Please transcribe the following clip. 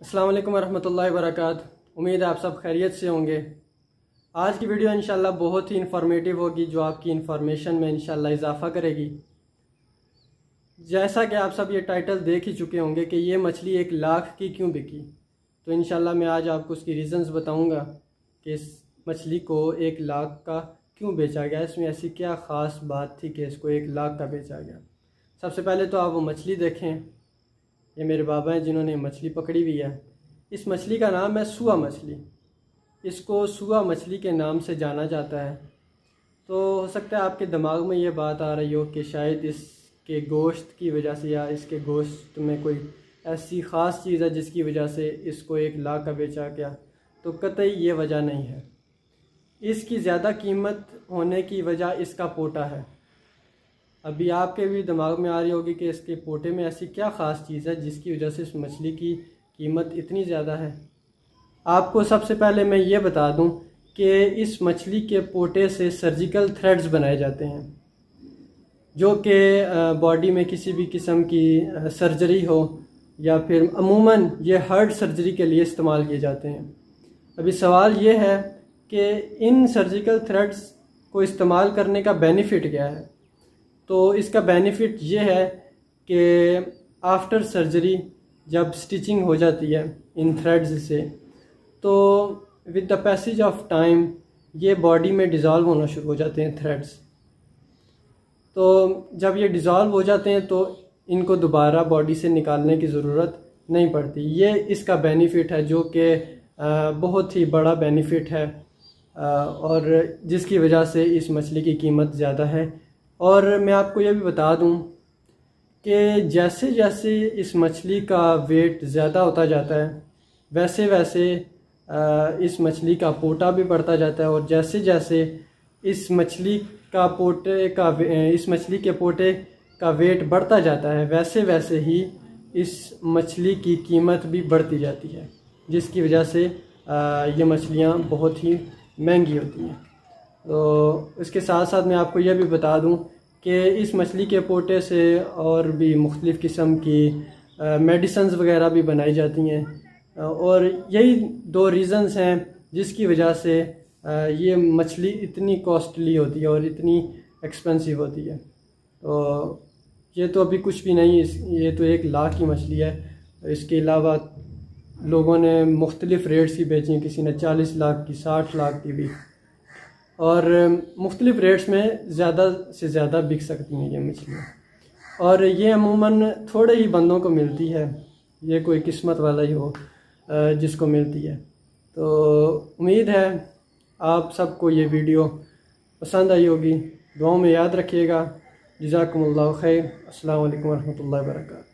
अस्सलाम वालेकुम रहमतुल्लाहि वबरकात उम्मीद है आप सब खैरियत से होंगे। आज की वीडियो इंशाल्लाह बहुत ही इन्फॉर्मेटिव होगी, जो आपकी इन्फॉर्मेशन में इंशाल्लाह इजाफ़ा करेगी। जैसा कि आप सब ये टाइटल देख ही चुके होंगे कि ये मछली एक लाख की क्यों बिकी? तो इंशाल्लाह मैं आज आपको उसकी रीज़न्स बताऊँगा कि इस मछली को एक लाख का क्यों बेचा गया? इसमें ऐसी क्या ख़ास बात थी कि इसको एक लाख का बेचा गया? सबसे पहले तो आप वो मछली देखें। ये मेरे बाबा हैं जिन्होंने मछली पकड़ी हुई है। इस मछली का नाम है सुआ मछली। इसको सुआ मछली के नाम से जाना जाता है। तो हो सकता है आपके दिमाग में ये बात आ रही हो कि शायद इसके गोश्त की वजह से या इसके गोश्त में कोई ऐसी ख़ास चीज़ है जिसकी वजह से इसको एक लाख का बेचा गया। तो कतई ये वजह नहीं है। इसकी ज़्यादा कीमत होने की वजह इसका पोटा है। अभी आपके भी दिमाग में आ रही होगी कि इसके पोटे में ऐसी क्या ख़ास चीज़ है जिसकी वजह से इस मछली की कीमत इतनी ज़्यादा है? आपको सबसे पहले मैं ये बता दूँ कि इस मछली के पोटे से सर्जिकल थ्रेड्स बनाए जाते हैं, जो कि बॉडी में किसी भी किस्म की सर्जरी हो या फिर अमूमन ये हार्ट सर्जरी के लिए इस्तेमाल किए जाते हैं। अभी सवाल ये है कि इन सर्जिकल थ्रेड्स को इस्तेमाल करने का बेनिफिट क्या है? तो इसका बेनिफिट ये है कि आफ्टर सर्जरी जब स्टिचिंग हो जाती है इन थ्रेड्स से तो with the passage of time ये बॉडी में डिज़ोल्व होना शुरू हो जाते हैं थ्रेड्स तो जब ये डिज़ोल्व हो जाते हैं तो इनको दोबारा बॉडी से निकालने की ज़रूरत नहीं पड़ती। ये इसका बेनिफिट है जो कि बहुत ही बड़ा बेनिफिट है और जिसकी वजह से इस मछली की कीमत ज़्यादा है। और मैं आपको यह भी बता दूँ कि जैसे जैसे इस मछली का वेट ज़्यादा होता जाता है वैसे वैसे इस मछली का पोटा भी बढ़ता जाता है और जैसे जैसे इस मछली का पोटे का, इस मछली के पोटे का वेट बढ़ता जाता है वैसे वैसे ही इस मछली की कीमत भी बढ़ती जाती है, जिसकी वजह से ये मछलियाँ बहुत ही महँगी होती हैं। तो इसके साथ साथ मैं आपको यह भी बता दूँ कि इस मछली के पोटे से और भी मुख्तलिफ़ किस्म की मेडिसन्स वगैरह भी बनाई जाती हैं। और यही दो रीज़न्स हैं जिसकी वजह से ये मछली इतनी कॉस्टली होती है और इतनी एक्सपेंसिव होती है। तो ये तो अभी कुछ भी नहीं ये तो एक लाख की मछली है। इसके अलावा लोगों ने मुख्तलिफ़ रेट्स की बेची किसी ने चालीस लाख की, साठ लाख की भी। और मुख्तलिफ़ रेट्स में ज़्यादा से ज़्यादा बिक सकती हैं ये मछलियाँ। और ये अमूमन थोड़े ही बंदों को मिलती है। ये कोई किस्मत वाला ही हो जिसको मिलती है। तो उम्मीद है आप सबको ये वीडियो पसंद आई होगी। दुआओं में याद रखिएगा। जजाकम्ला खैर। अल्लाम वरहमल वर्का